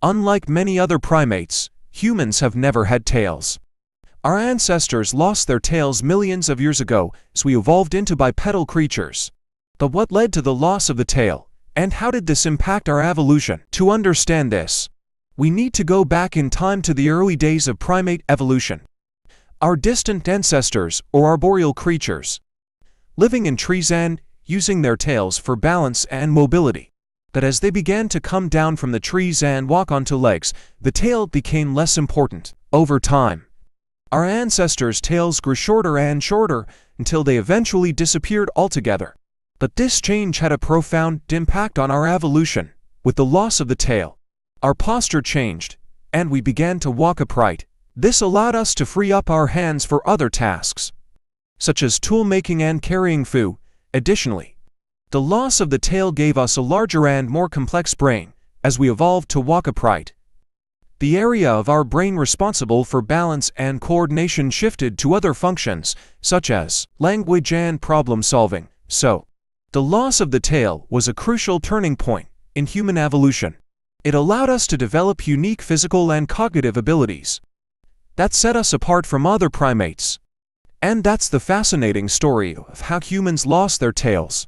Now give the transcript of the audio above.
Unlike many other primates, humans have never had tails. Our ancestors lost their tails millions of years ago as we evolved into bipedal creatures. But what led to the loss of the tail, and how did this impact our evolution? To understand this, we need to go back in time to the early days of primate evolution. Our distant ancestors, or arboreal creatures, living in trees and using their tails for balance and mobility. But as they began to come down from the trees and walk onto legs, the tail became less important. Over time, our ancestors' tails grew shorter and shorter until they eventually disappeared altogether. But this change had a profound impact on our evolution. With the loss of the tail, our posture changed, and we began to walk upright. This allowed us to free up our hands for other tasks, such as tool making and carrying food. Additionally, the loss of the tail gave us a larger and more complex brain as we evolved to walk upright. The area of our brain responsible for balance and coordination shifted to other functions, such as language and problem solving. So, the loss of the tail was a crucial turning point in human evolution. It allowed us to develop unique physical and cognitive abilities that set us apart from other primates. And that's the fascinating story of how humans lost their tails.